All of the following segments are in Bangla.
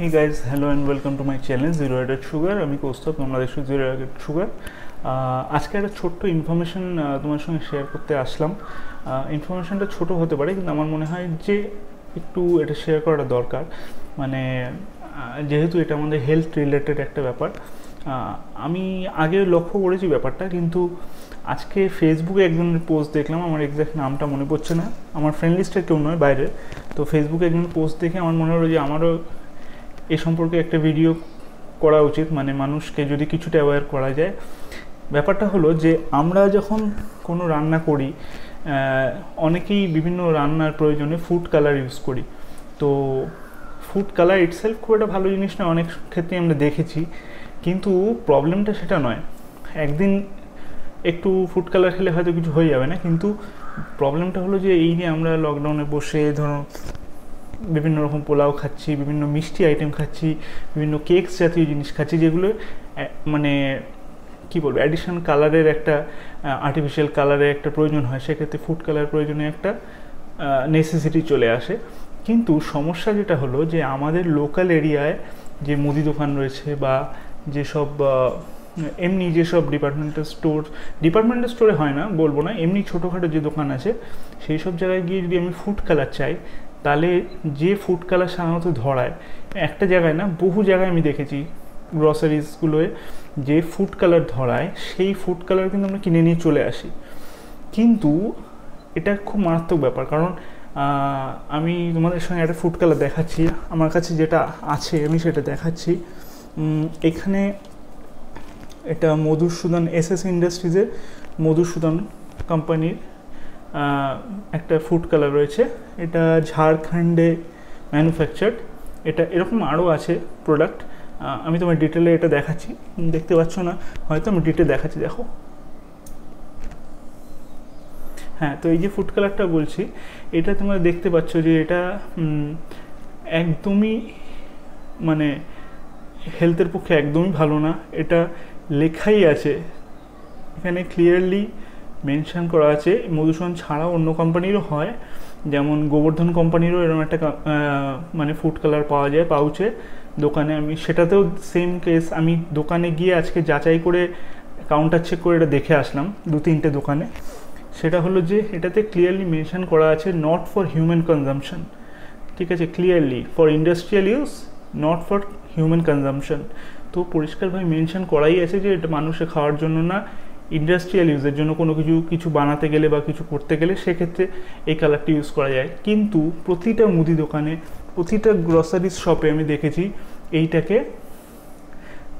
Hey guys hello and welcome to my channel zero added sugar আমি কৌস্তব তোমরা দেখছ জিরো এডেড সুগার আজকে একটা ছোট্ট ইনফরমেশন তোমার সঙ্গে শেয়ার করতে আসলাম। ইনফরমেশনটা ছোট হতে পারে, কিন্তু আমার মনে হয় যে একটু এটা শেয়ার করাটা দরকার। মানে যেহেতু এটা আমাদের হেলথ রিলেটেড একটা ব্যাপার আমি আগে লক্ষ্য করেছি ব্যাপারটা, কিন্তু আজকে ফেসবুকে একজনের পোস্ট দেখলাম, আমার এক্স্যাক্ট নামটা মনে পড়ছে না। আমার ফ্রেন্ড লিস্টের কেউ নয়, বাইরে। তো ফেসবুকে একজনের পোস্ট দেখে আমার মনে হলো যে আমারও এ সম্পর্কে একটা ভিডিও করা উচিত মানে মানুষকে যদি কিছুটা অ্যাওয়্যার করা যায়। ব্যাপারটা হলো যে, আমরা যখন কোনো রান্না করি অনেকেই বিভিন্ন রান্নার প্রয়োজনে ফুড কালার ইউজ করি। তো ফুড কালার ইটসেলফ খুব একটা ভালো জিনিস না অনেক ক্ষেত্রে আমরা দেখেছি। কিন্তু প্রবলেমটা সেটা নয়। একদিন একটু ফুড কালার খেলে হয়তো কিছু হয়ে যাবে না, কিন্তু প্রবলেমটা হলো যে, এই যে আমরা লকডাউনে বসে, ধরো বিভিন্ন রকম পোলাও খাচ্ছি, বিভিন্ন মিষ্টি আইটেম খাচ্ছি, বিভিন্ন কেকস জাতীয় জিনিস খাচ্ছি, যেগুলো মানে কি বলব অ্যাডিশন কালারের একটা আর্টিফিশিয়াল কালারের একটা প্রয়োজন হয়, সেক্ষেত্রে ফুড কালার প্রয়োজনে একটা নেসেসিটি চলে আসে। কিন্তু সমস্যা যেটা হলো যে আমাদের লোকাল এরিয়ায় যে মুদি দোকান রয়েছে বা যেসব এমনি যেসব ডিপার্টমেন্টাল স্টোর ডিপার্টমেন্টাল স্টোরে হয় না, বলব না, এমনি ছোটোখাটো যে দোকান আছে, সেই সব জায়গায় গিয়ে যদি আমি ফুড কালার চাই তাহলে যে ফুড কালার সাধারণত ধরায়, একটা জায়গায় না, বহু জায়গায় আমি দেখেছি গ্রসারিজগুলোয় যে ফুড কালার ধরায়, সেই ফুড কালার কিন্তু আমরা কিনে নিয়ে চলে আসি। কিন্তু এটা খুব মারাত্মক ব্যাপার, কারণ আমি তোমাদের সঙ্গে একটা ফুড কালার দেখাচ্ছি, আমার কাছে যেটা আছে আমি সেটা দেখাচ্ছি। এখানে এটা মধুসূদন এস এস ইন্ডাস্ট্রিজের মধুসূদন কোম্পানির একটা ফুড কালার রয়েছে। এটা ঝাড়খণ্ডে ম্যানুফ্যাকচার্ড এটা এরকম আরও আছে প্রোডাক্ট আমি তোমার ডিটেলে এটা দেখাচ্ছি। দেখতে পাচ্ছ না? হয়তো আমি ডিটেল দেখাচ্ছি, দেখো। হ্যাঁ তো এই যে ফুড কালারটা বলছি, এটা তোমরা দেখতে পাচ্ছ যে এটা একদমই মানে হেলথের পক্ষে একদমই ভালো না। এটা লেখাই আছে। এখানে ক্লিয়ারলি মেনশন করা আছে, মধুসূদন ছাড়াও অন্য কোম্পানিরও হয়, যেমন গোবর্ধন কোম্পানিরও এরকম একটা মানে ফুড কালার পাওয়া যায় পাউচে দোকানে। আমি সেটাতেও সেম কেস আমি দোকানে গিয়ে আজকে যাচাই করে কাউন্টার চেক করে এটা দেখে আসলাম, দু তিনটে দোকানে। সেটা হলো যে এটাতে ক্লিয়ারলি মেনশন করা আছে নট ফর হিউম্যান কনজামশন ঠিক আছে clearly for industrial use not for human consumption তো পরিষ্কারভাবে মেনশন করাই আছে যে এটা মানুষের খাওয়ার জন্য না ইন্ডাস্ট্রিয়াল ইউজের জন্য কোনো কিছু কিছু বানাতে গেলে বা কিছু করতে গেলে সেক্ষেত্রে এই কালারটি ইউজ করা যায়। কিন্তু প্রতিটা মুদি দোকানে, প্রতিটা গ্রসারিজ শপে আমি দেখেছি, এইটাকে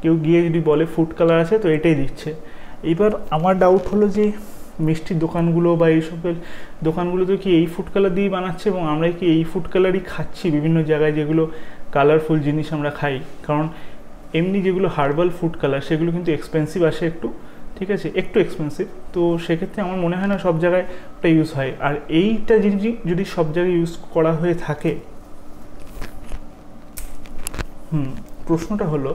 কেউ গিয়ে যদি বলে ফুড কালার আছে, তো এটাই দিচ্ছে। এইবার আমার ডাউট হলো যে মিষ্টির দোকানগুলো বা এইসবের দোকানগুলো তো কি এই ফুড কালার দিয়েই বানাচ্ছে এবং আমরা কি এই ফুড কালারই খাচ্ছি? বিভিন্ন জায়গায় যেগুলো কালারফুল জিনিস আমরা খাই। কারণ এমনি যেগুলো হার্বাল ফুড কালার সেগুলো কিন্তু এক্সপেন্সিভ আসে একটু। ঠিক আছে, একটু এক্সপেন্সিভ তো সেক্ষেত্রে আমার মনে হয় না সব জায়গায় ওটা ইউজ হয়। আর এইটা জিনিস যদি সব জায়গায় ইউজ করা হয়ে থাকে, হুম, প্রশ্নটা হলো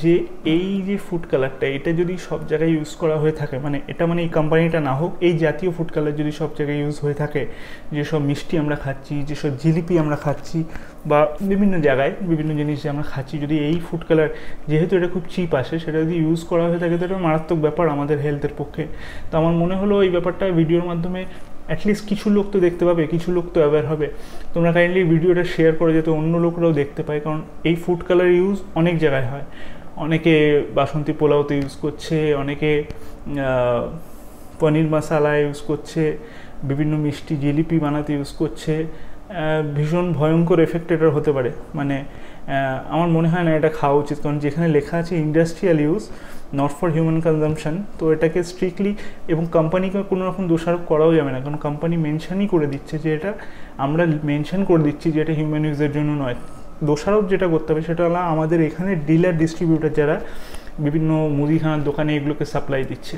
যে এই যে ফুড কালারটা এটা যদি সব জায়গায় ইউজ করা হয়ে থাকে মানে এটা মানে এই কোম্পানিটা না হোক, এই জাতীয় ফুড কালার যদি সব জায়গায় ইউজ হয়ে থাকে, যেসব মিষ্টি আমরা খাচ্ছি, যেসব জিলিপি আমরা খাচ্ছি, বা বিভিন্ন জায়গায় বিভিন্ন জিনিস যে আমরা খাচ্ছি, যদি এই ফুড কালার যেহেতু এটা খুব চিপ আসে, সেটা যদি ইউজ করা হয়ে থাকে, তো এটা মারাত্মক ব্যাপার আমাদের হেলথের পক্ষে। তো আমার মনে হলো এই ব্যাপারটা ভিডিওর মাধ্যমে অ্যাটলিস্ট কিছু লোক তো দেখতে পাবে, কিছু লোক তো অ্যাওয়্যার হবে। তোমরা কাইন্ডলি ভিডিওটা শেয়ার করে যাতে, অন্য লোকরাও দেখতে পায়, কারণ এই ফুড কালার ইউজ অনেক জায়গায় হয়। অনেকে বাসন্তী পোলাওতে ইউজ করছে, অনেকে পনির মশালা ইউজ করছে, বিভিন্ন মিষ্টি জিলিপি বানাতে ইউজ করছে ভীষণ ভয়ঙ্কর এফেক্ট এটার হতে পারে। মানে আমার মনে হয় না এটা খাওয়া উচিত, কারণ যেখানে লেখা আছে industrial use not for human consumption তো এটাকে স্ট্রিক্টলি এবং কোম্পানিকে কোনো রকম দোষারোপ করাও যাবে না, কারণ কোম্পানি মেনশনই করে দিচ্ছে যে এটা, আমরা মেনশন করে দিচ্ছি যে এটা হিউম্যান ইউজের জন্য নয়। দোষারোপ যেটা করতে হবে সেটা হলো আমাদের এখানে ডিলার ডিস্ট্রিবিউটার যারা বিভিন্ন মুদিখানার দোকানে এগুলোকে সাপ্লাই দিচ্ছে।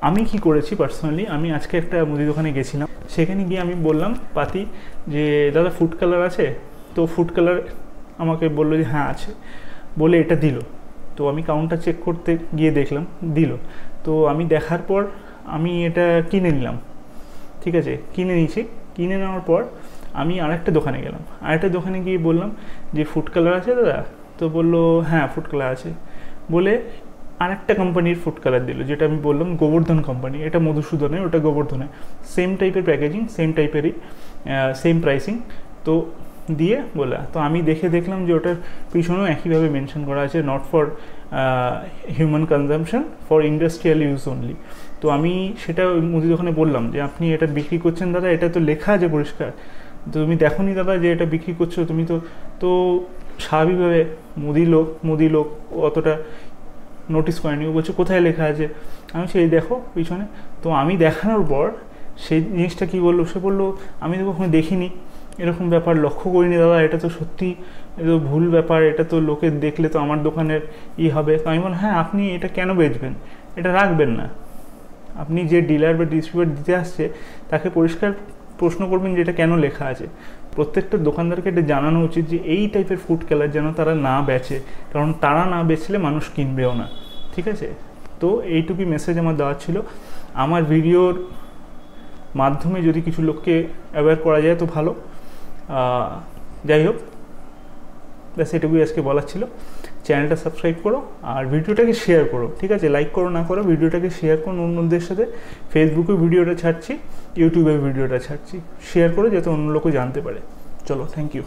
আমি কি করেছি পার্সোনালি? আমি আজকে একটা মুদি দোকানে গেছিলাম। সেখানে গিয়ে আমি বললাম, পাতি, যে দাদা ফুড কালার আছে? তো ফুড কালার আমাকে বলল যে হ্যাঁ আছে। বলে এটা দিল। তো আমি কাউন্টার চেক করতে গিয়ে দেখলাম, দিল। তো আমি দেখার পর আমি এটা কিনে নিলাম। ঠিক আছে? কিনে নিয়েছি। কিনে নেওয়ার পর আমি আরেকটা দোকানে গেলাম। আরেকটা দোকানে গিয়ে বললাম যে ফুড কালার আছে দাদা? তো বলল হ্যাঁ ফুড কালার আছে। বলে আরেকটা কোম্পানির ফুড কালার দিল, যেটা আমি বললাম গোবর্ধন কোম্পানি এটা মধুসূদনে ওটা গোবর্ধনে সেম টাইপের প্যাকেজিং সেম টাইপেরই সেম প্রাইসিং তো দিয়ে বলে তো আমি দেখে দেখলাম যে, ওটার পিছনেও একইভাবে মেনশন করা আছে not for human consumption for industrial use only তো আমি সেটা মুদি দোকানে বললাম যে, আপনি এটা বিক্রি করছেন দাদা, এটা তো লেখা আছে পরিষ্কার। তুমি দেখো নি দাদা যে এটা বিক্রি করছ? তুমি তো তো স্বাভাবিকভাবে মুদি লোক মুদি লোক অতটা নোটিস করেনি। ও বলছে, কোথায় লেখা আছে? আমি সেই দেখো পিছনে। তো আমি দেখানোর পর সেই জিনিসটা কি বলল? সে বলল, আমি তো কখনো দেখিনি। এরকম ব্যাপার লক্ষ্য করিনি দাদা। এটা তো সত্যি তো ভুল ব্যাপার। এটা তো লোকে দেখলে তো আমার দোকানের ই হবে। তো আমি বললাম হ্যাঁ আপনি এটা কেন বেচবেন? এটা রাখবেন না। আপনি যে ডিলার বা ডিস্ট্রিবিউটার দিতে আসছে, তাকে পরিষ্কার প্রশ্ন করবেন যে এটা কেন লেখা আছে। প্রত্যেকটা দোকানদারকে এটা জানানো উচিত যে এই টাইপের ফুড কালার যেন তারা না বেচে, কারণ তারা না বেচলে মানুষ কিনবেও না। ঠিক আছে? তো এইটুকুই মেসেজ আমার দেওয়ার ছিল। আমার ভিডিওর মাধ্যমে যদি কিছু লোককে অ্যাওয়্যার করা যায় তো ভালো। যাই হোক, ব্যাস এটুকুই আজকে বলার ছিল। চ্যানেলটা সাবস্ক্রাইব করো আর ভিডিওটাকে শেয়ার করো, ঠিক আছে? লাইক করো, না করো, ভিডিওটাকে শেয়ার করো অন্যদের সাথে। ফেসবুকে ভিডিওটা ছাড়ছি ইউটিউবে ভিডিওটা ছাড়ছি। শেয়ার করো যাতে অন্য লোকও জানতে পারে। চলো থ্যাংক ইউ